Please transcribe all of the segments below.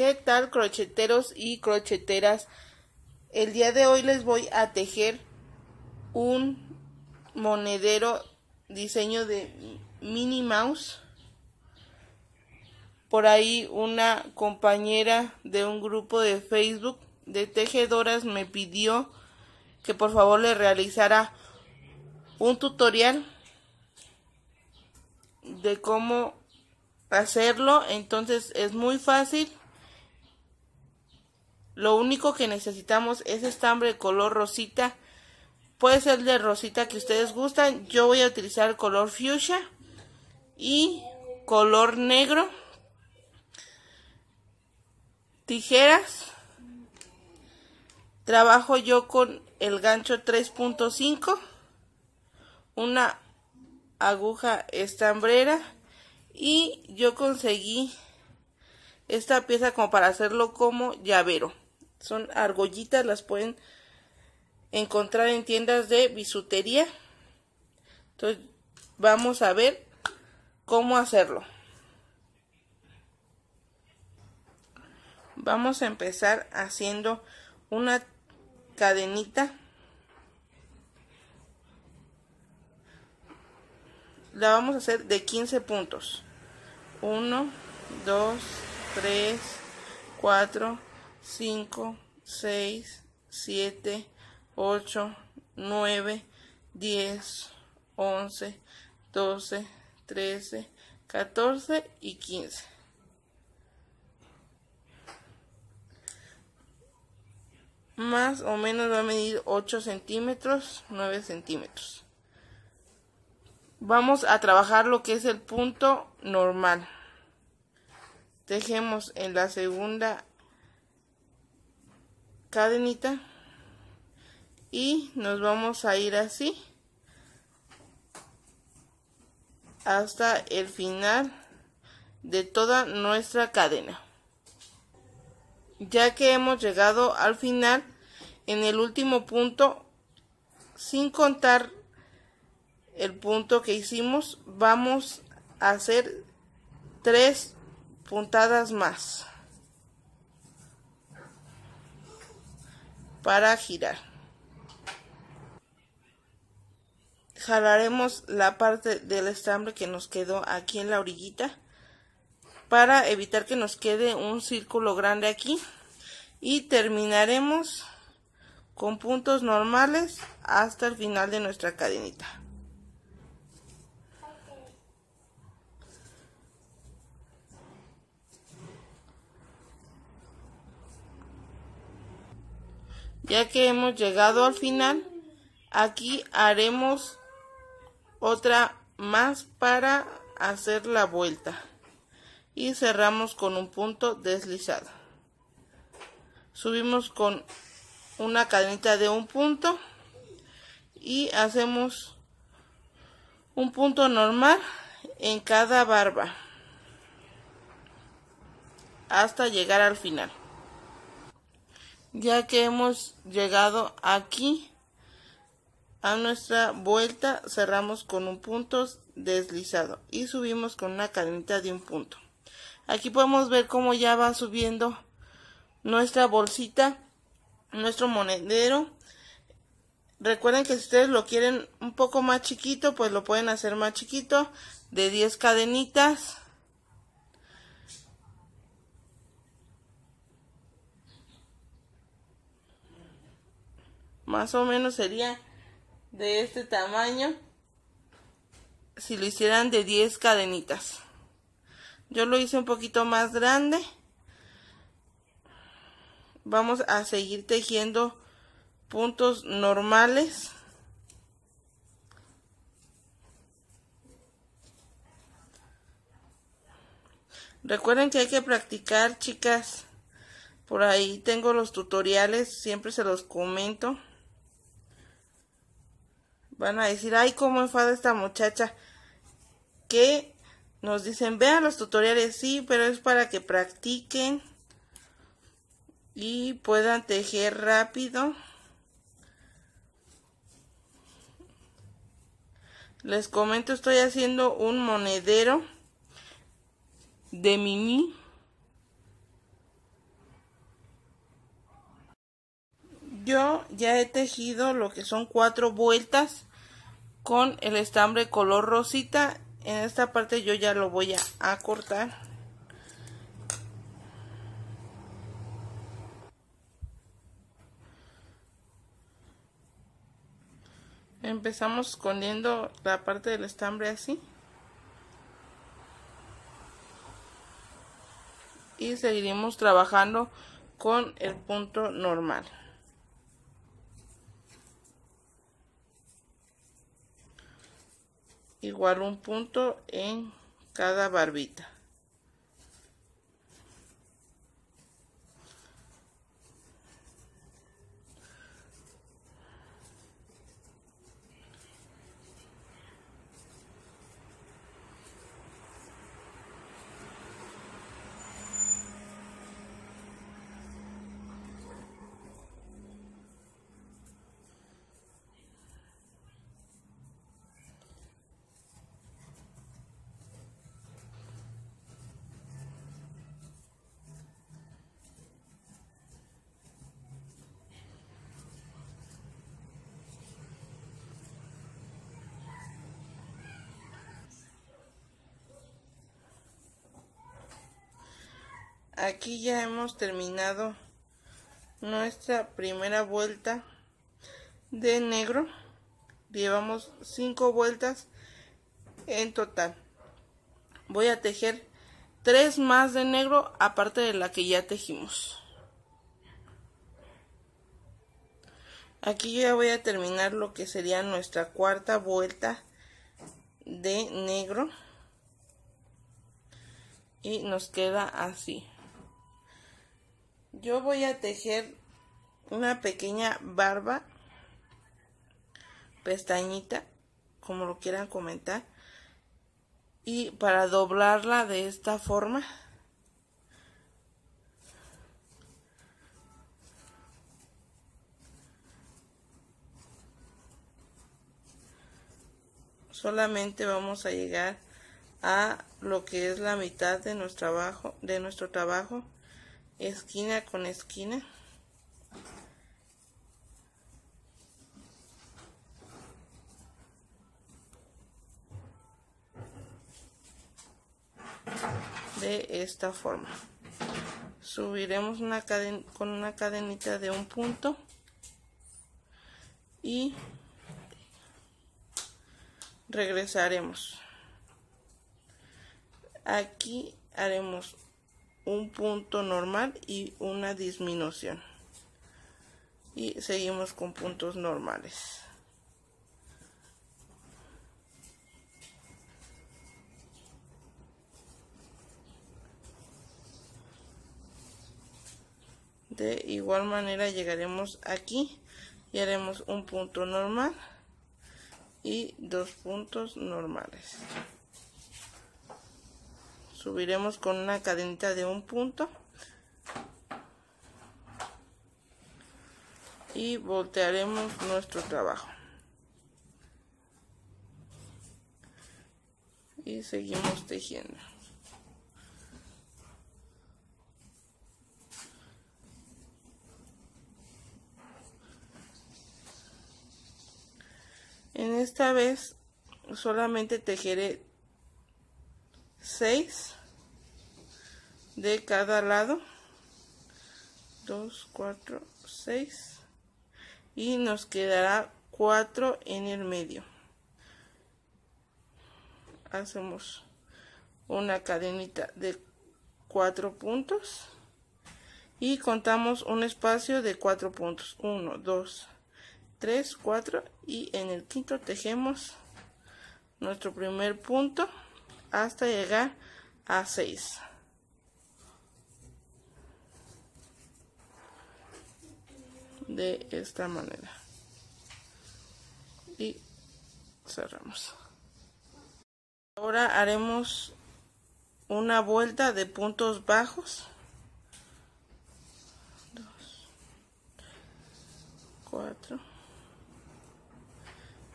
¿Qué tal crocheteros y crocheteras? El día de hoy les voy a tejer un monedero diseño de Minnie Mouse. Por ahí una compañera de un grupo de Facebook de tejedoras me pidió que por favor le realizara un tutorial de cómo hacerlo. Entonces es muy fácil lo único que necesitamos es estambre color rosita. Puede ser de rosita que ustedes gustan. Yo voy a utilizar color fuchsia y color negro. Tijeras. Trabajo yo con el gancho 3.5. Una aguja estambrera. Y yo conseguí esta pieza como para hacerlo como llavero. Son argollitas, las pueden encontrar en tiendas de bisutería. Entonces, vamos a ver cómo hacerlo. Vamos a empezar haciendo una cadenita. La vamos a hacer de 15 puntos. 1, 2, 3, 4, 5, 6, 7, 8, 9, 10, 11, 12, 13, 14 y 15. Más o menos va a medir 8 centímetros, 9 centímetros. Vamos a trabajar lo que es el punto normal. Tejemos en la segunda cadenita y nos vamos a ir así hasta el final de toda nuestra cadena. Ya que hemos llegado al final en el último punto sin contar el punto que hicimos vamos a hacer tres puntadas más para girar. Jalaremos la parte del estambre que nos quedó aquí en la orillita para evitar que nos quede un círculo grande aquí y terminaremos con puntos normales hasta el final de nuestra cadenita. Ya que hemos llegado al final aquí haremos otra más para hacer la vuelta. Y cerramos con un punto deslizado. Subimos con una cadenita de un punto y hacemos un punto normal en cada barba hasta llegar al final ya que hemos llegado aquí a nuestra vuelta cerramos con un punto deslizado y subimos con una cadenita de un punto. Aquí podemos ver cómo ya va subiendo nuestra bolsita nuestro monedero. Recuerden que si ustedes lo quieren un poco más chiquito pues lo pueden hacer más chiquito de 10 cadenitas más o menos sería de este tamaño si lo hicieran de 10 cadenitas. Yo lo hice un poquito más grande. Vamos a seguir tejiendo puntos normales. Recuerden que hay que practicar chicas. Por ahí tengo los tutoriales siempre se los comento van a decir, ay, cómo enfada esta muchacha, que nos dicen, vean los tutoriales, sí, pero es para que practiquen y puedan tejer rápido. Les comento, estoy haciendo un monedero de mini. Yo ya he tejido lo que son cuatro vueltas con el estambre color rosita. En esta parte yo ya lo voy a, cortar. Empezamos escondiendo la parte del estambre así. Y seguiremos trabajando con el punto normal igual un punto en cada barbita aquí ya hemos terminado nuestra primera vuelta de negro. Llevamos cinco vueltas en total. Voy a tejer tres más de negro aparte de la que ya tejimos. Aquí ya voy a terminar lo que sería nuestra cuarta vuelta de negro. Y nos queda así yo voy a tejer una pequeña barba pestañita como lo quieran comentar y para doblarla de esta forma. Solamente vamos a llegar a lo que es la mitad de nuestro trabajo de nuestro trabajo esquina con esquina. De esta forma. Subiremos una cadena con una cadenita de un punto. Y regresaremos. Aquí haremos un punto normal y una disminución. Y seguimos con puntos normales. De igual manera llegaremos aquí y haremos un punto normal y dos puntos normales subiremos con una cadenita de un punto. Y voltearemos nuestro trabajo. Y seguimos tejiendo. En esta vez solamente tejeré 6 de cada lado. 2 4 6 y nos quedará 4 en el medio. Hacemos una cadenita de 4 puntos. Y contamos un espacio de 4 puntos. 1 2 3 4 y en el quinto tejemos nuestro primer punto hasta llegar a 6. De esta manera. Y cerramos. Ahora haremos una vuelta de puntos bajos. 2, 4.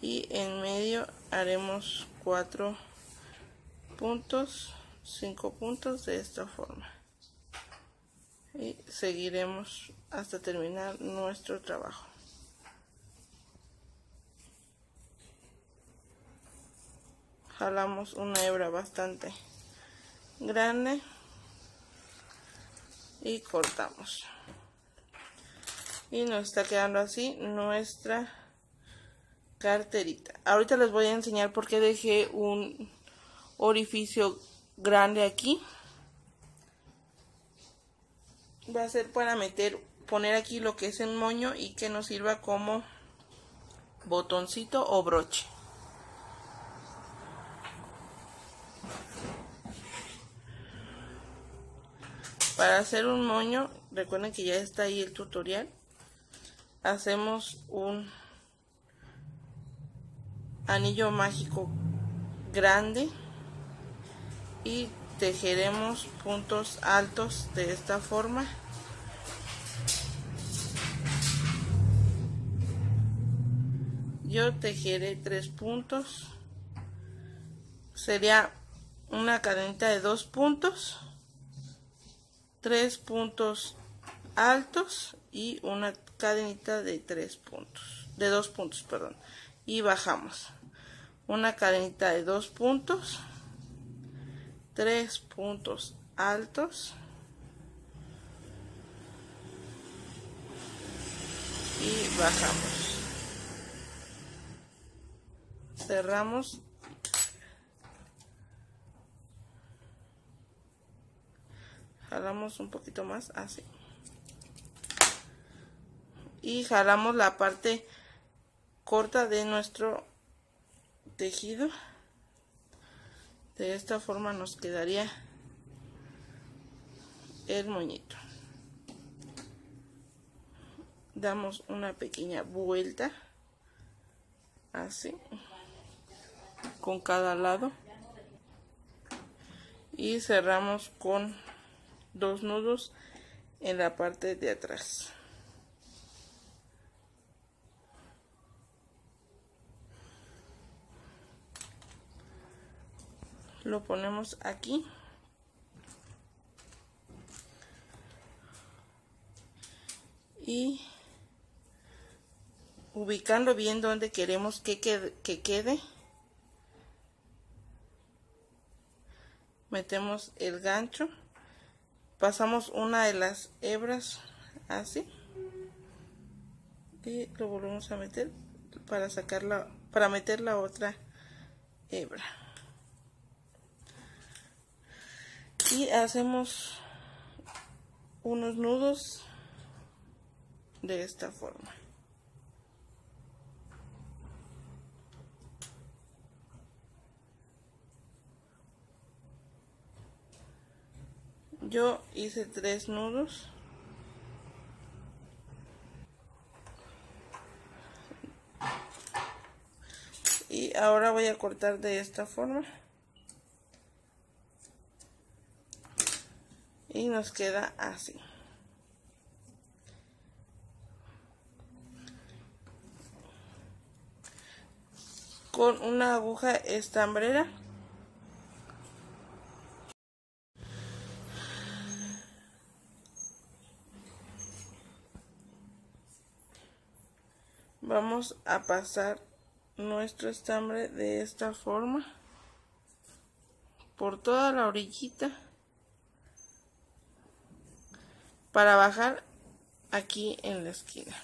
Y en medio haremos 4 puntos 5 puntos de esta forma. Y seguiremos hasta terminar nuestro trabajo. Jalamos una hebra bastante grande y cortamos. Y nos está quedando así nuestra carterita. Ahorita les voy a enseñar por qué dejé un orificio grande aquí. Va a ser para meter poner aquí lo que es el moño y que nos sirva como botoncito o broche. Para hacer un moño recuerden que ya está ahí el tutorial hacemos un anillo mágico grande y tejeremos puntos altos de esta forma. Yo tejeré tres puntos. Sería una cadenita de dos puntos tres puntos altos y una cadenita de tres puntos de dos puntos perdón. Y bajamos. Una cadenita de dos puntos tres puntos altos. Y bajamos. Cerramos. Jalamos un poquito más así. Y jalamos la parte corta de nuestro tejido de esta forma nos quedaría el moñito. Damos una pequeña vuelta así con cada lado. Y cerramos con dos nudos en la parte de atrás lo ponemos aquí. Y ubicando bien donde queremos que quede, que quede metemos el gancho pasamos una de las hebras así y lo volvemos a meter para sacarla para meter la otra hebra y hacemos unos nudos de esta forma. Yo hice tres nudos. Y ahora voy a cortar de esta forma y nos queda así. Con una aguja estambrera. Vamos a pasar nuestro estambre de esta forma por toda la orillita para bajar aquí en la esquina.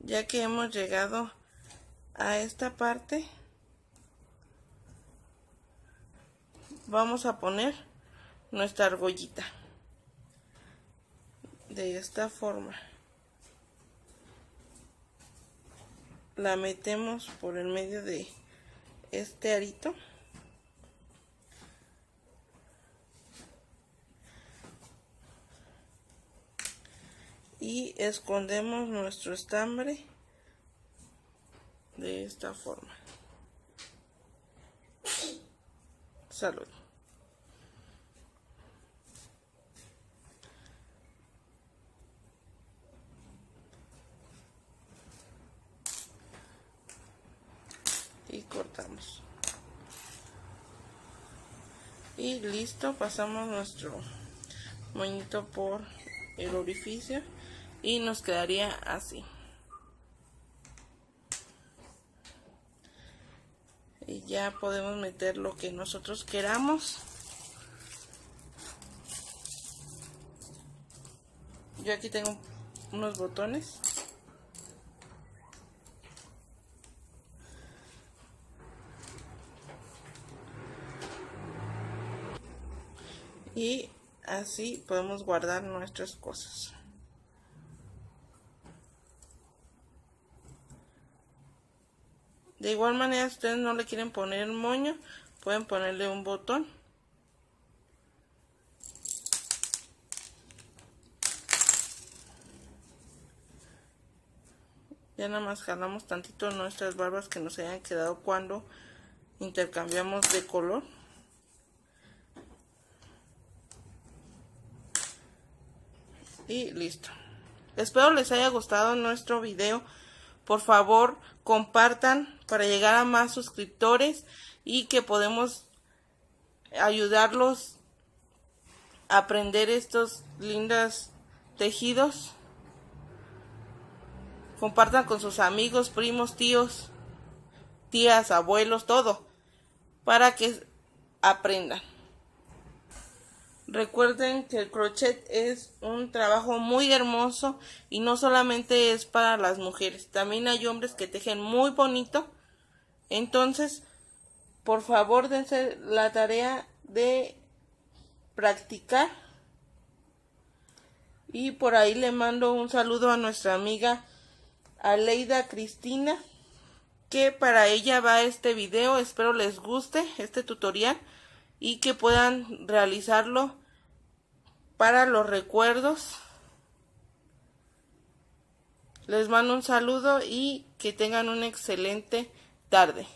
Ya que hemos llegado a esta parte vamos a poner nuestra argollita de esta forma la metemos por el medio de este arito. Y escondemos nuestro estambre de esta forma. Salud y cortamos pasamos nuestro moñito por el orificio y nos quedaría así. Y ya podemos meter lo que nosotros queramos. Yo aquí tengo unos botones y así podemos guardar nuestras cosas. De igual manera si ustedes no le quieren poner moño pueden ponerle un botón. Ya nada más jalamos tantito nuestras barbas que nos hayan quedado cuando intercambiamos de color y listo. Espero les haya gustado nuestro video. Por favor compartan para llegar a más suscriptores y que podemos ayudarlos a aprender estos lindos tejidos. Compartan con sus amigos primos tíos tías abuelos todo para que aprendan Recuerden que el crochet es un trabajo muy hermoso y no solamente es para las mujeres, también hay hombres que tejen muy bonito. Entonces, por favor, dense la tarea de practicar. Y por ahí le mando un saludo a nuestra amiga Aleida Cristina, que para ella va este video. Espero les guste este tutorial y que puedan realizarlo para los recuerdos. Les mando un saludo y que tengan una excelente tarde.